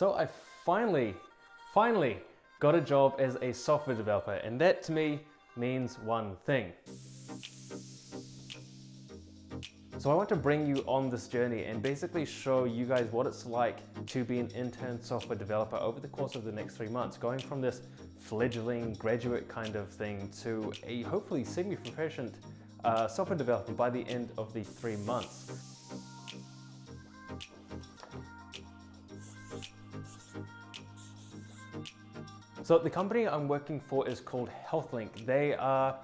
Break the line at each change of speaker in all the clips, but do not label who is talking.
So I finally, finally got a job as a software developer, and that to me means one thing. So I want to bring you on this journey and basically show you guys what it's like to be an intern software developer over the course of the next three months, going from this fledgling graduate kind of thing to a hopefully semi-proficient uh, software developer by the end of the three months. So the company I'm working for is called HealthLink. They are,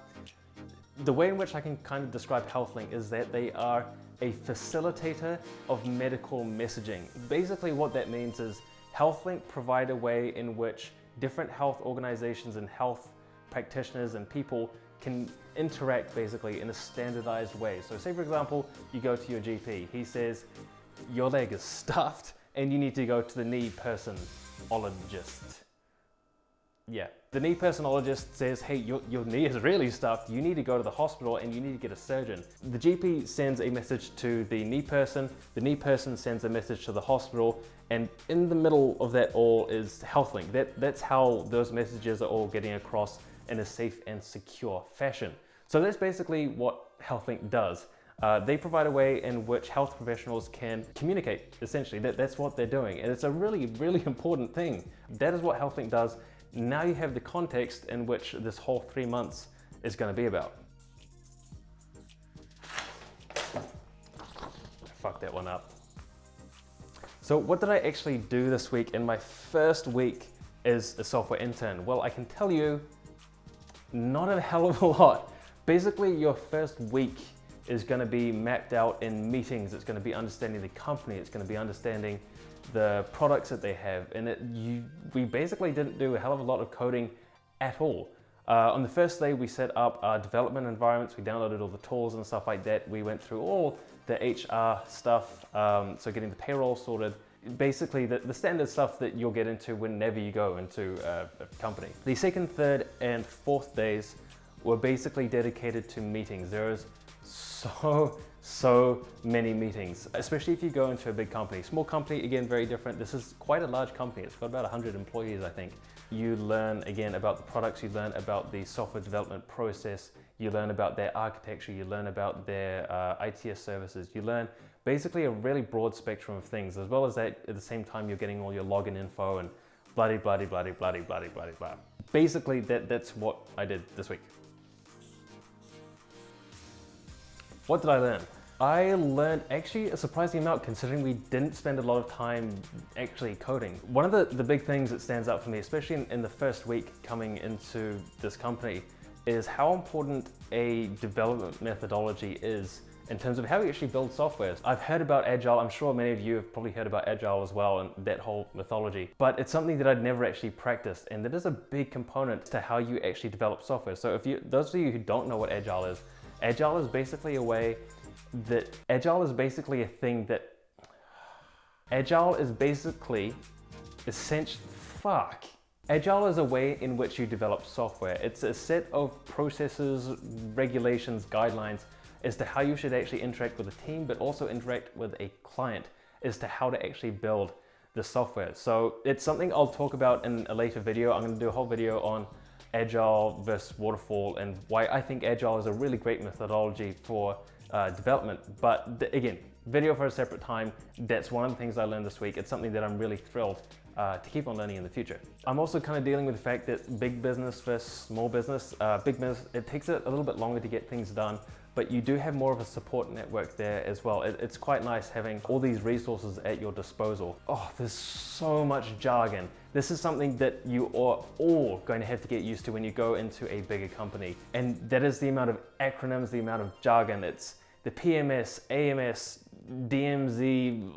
the way in which I can kind of describe HealthLink is that they are a facilitator of medical messaging. Basically what that means is HealthLink provide a way in which different health organizations and health practitioners and people can interact basically in a standardized way. So say for example, you go to your GP, he says, your leg is stuffed and you need to go to the knee person, personologist yeah, the knee personologist says, hey, your, your knee is really stuffed. You need to go to the hospital and you need to get a surgeon. The GP sends a message to the knee person. The knee person sends a message to the hospital. And in the middle of that all is HealthLink. That, that's how those messages are all getting across in a safe and secure fashion. So that's basically what HealthLink does. Uh, they provide a way in which health professionals can communicate, essentially. That, that's what they're doing. And it's a really, really important thing. That is what HealthLink does now you have the context in which this whole three months is going to be about. Fuck that one up. So what did I actually do this week in my first week as a software intern? Well, I can tell you, not a hell of a lot. Basically, your first week is going to be mapped out in meetings. It's going to be understanding the company. It's going to be understanding the products that they have. And it, you, we basically didn't do a hell of a lot of coding at all. Uh, on the first day, we set up our development environments. We downloaded all the tools and stuff like that. We went through all the HR stuff, um, so getting the payroll sorted. Basically, the, the, standard stuff that you'll get into whenever you go into a, a company. The second, third, and fourth days were basically dedicated to meetings. There is so so many meetings, especially if you go into a big company. Small company, again, very different. This is quite a large company. It's got about 100 employees, I think. You learn, again, about the products, you learn about the software development process, you learn about their architecture, you learn about their uh, ITS services, you learn basically a really broad spectrum of things, as well as that at the same time you're getting all your login info and bloody, bloody, bloody, bloody, bloody, bloody, blah. Basically, that, that's what I did this week. What did I learn? I learned actually a surprising amount considering we didn't spend a lot of time actually coding. One of the, the big things that stands out for me, especially in, in the first week coming into this company, is how important a development methodology is in terms of how we actually build software. I've heard about Agile, I'm sure many of you have probably heard about Agile as well and that whole mythology, but it's something that I'd never actually practiced and that is a big component to how you actually develop software. So if you, those of you who don't know what Agile is, Agile is basically a way that Agile is basically a thing that Agile is basically essentially fuck. Agile is a way in which you develop software. It's a set of processes, regulations, guidelines as to how you should actually interact with a team, but also interact with a client as to how to actually build the software. So it's something I'll talk about in a later video. I'm gonna do a whole video on Agile versus Waterfall and why I think Agile is a really great methodology for uh, development. But again, video for a separate time. That's one of the things I learned this week. It's something that I'm really thrilled uh, to keep on learning in the future. I'm also kind of dealing with the fact that big business versus small business, uh, big business, it takes it a little bit longer to get things done, but you do have more of a support network there as well. It, it's quite nice having all these resources at your disposal. Oh, there's so much jargon. This is something that you are all going to have to get used to when you go into a bigger company. And that is the amount of acronyms, the amount of jargon. It's the PMS, AMS, DMZ,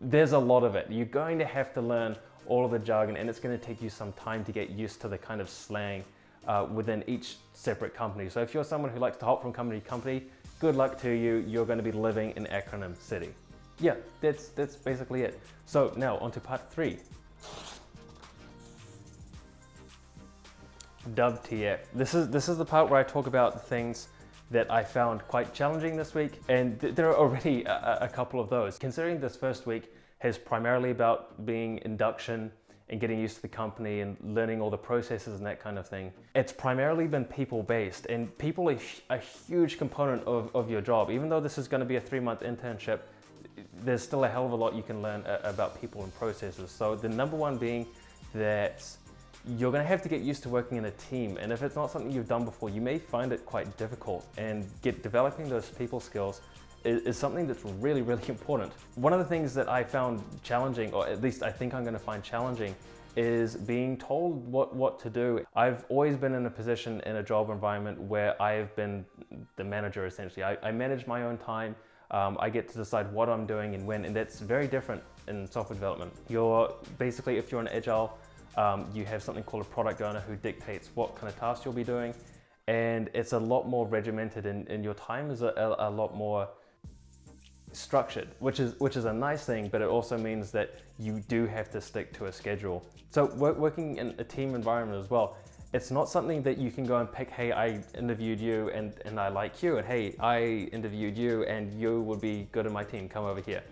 there's a lot of it. You're going to have to learn all of the jargon and it's going to take you some time to get used to the kind of slang uh, within each separate company. So if you're someone who likes to hop from company to company, good luck to you. You're going to be living in acronym city. Yeah, that's, that's basically it. So now on to part three. WTF. This is, this is the part where I talk about the things that I found quite challenging this week, and th there are already a, a, couple of those. Considering this first week has primarily about being induction and getting used to the company and learning all the processes and that kind of thing. It's primarily been people based, and people are a huge component of, of your job. Even though this is going to be a three month internship, there's still a hell of a lot you can learn uh, about people and processes. So, the number one being that you're going to have to get used to working in a team and if it's not something you've done before you may find it quite difficult and get developing those people skills is, is, something that's really really important one of the things that i found challenging or at least i think i'm going to find challenging is being told what what to do i've always been in a position in a job environment where i've been the manager essentially i, I manage my own time um, I get to decide what I'm doing and when, and that's very different in software development. You're basically, if you're an agile um, you have something called a product owner who dictates what kind of tasks you'll be doing. And it's a lot more regimented and, and your time is a, a, a lot more structured, which is which is a nice thing, but it also means that you do have to stick to a schedule. So work, working in a team environment as well, it's not something that you can go and pick, hey, I interviewed you and, and I like you, and hey, I interviewed you and you would be good in my team, come over here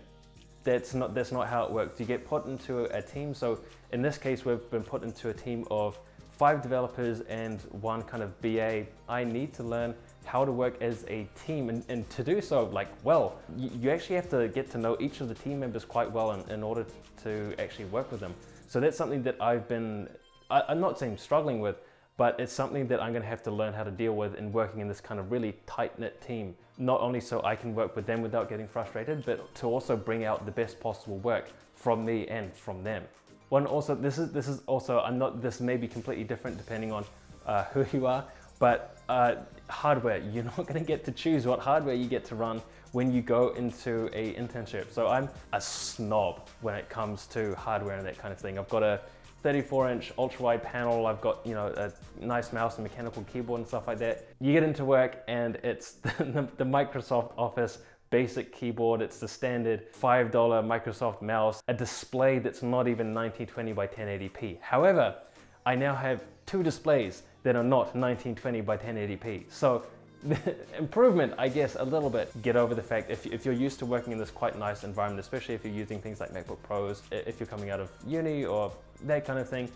that's not that's not how it works. You get put into a team. So in this case, we've been put into a team of five developers and one kind of BA. I need to learn how to work as a team and, and to do so like well you, actually have to get to know each of the team members quite well in, in order to actually work with them so that's something that i've been I, i'm not saying struggling with but it's something that I'm going to have to learn how to deal with in working in this kind of really tight knit team. Not only so I can work with them without getting frustrated, but to also bring out the best possible work from me and from them. One also, this is this is also, I'm not. This may be completely different depending on uh, who you are, but uh, hardware. You're not going to get to choose what hardware you get to run when you go into a internship. So I'm a snob when it comes to hardware and that kind of thing. I've got a 34 inch ultra wide panel. I've got, you know, a nice mouse and mechanical keyboard and stuff like that. You get into work and it's the, the Microsoft Office basic keyboard. It's the standard $5 Microsoft mouse, a display that's not even 1920 by 1080p. However, I now have two displays that are not 1920 by 1080p. So the improvement, I guess, a little bit. Get over the fact if, if you're used to working in this quite nice environment, especially if you're using things like MacBook Pros, if you're coming out of uni or that kind of thing,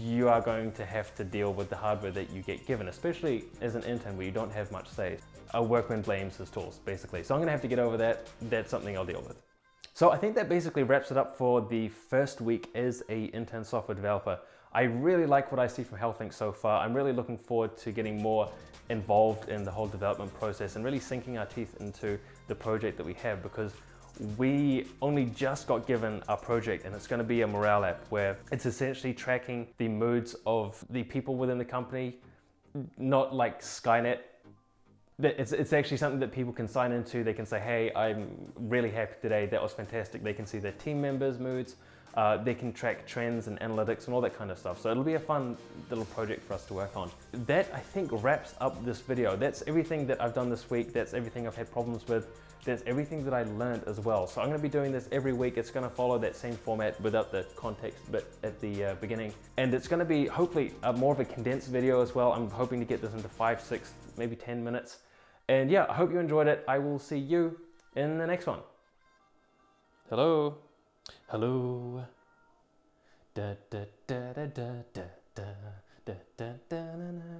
you are going to have to deal with the hardware that you get given, especially as an intern where you don't have much say. A workman blames his tools, basically. So I'm gonna have to get over that. That's something I'll deal with. So I think that basically wraps it up for the first week as a intern software developer. I really like what I see from HealthLink so far. I'm really looking forward to getting more involved in the whole development process and really sinking our teeth into the project that we have because we only just got given a project and it's going to be a morale app where it's essentially tracking the moods of the people within the company, not like Skynet. It's, it's actually something that people can sign into. They can say, hey, I'm really happy today. That was fantastic. They can see their team members' moods. Uh, they can track trends and analytics and all that kind of stuff. So it'll be a fun little project for us to work on. That I think wraps up this video. That's everything that I've done this week. That's everything I've had problems with. That's everything that I learned as well. So I'm gonna be doing this every week. It's gonna follow that same format without the context but at the uh, beginning. And it's gonna be hopefully a, more of a condensed video as well. I'm hoping to get this into five, six, maybe 10 minutes. And yeah, I hope you enjoyed it. I will see you in the next one. Hello. Hello. Da da da da da da da da da da da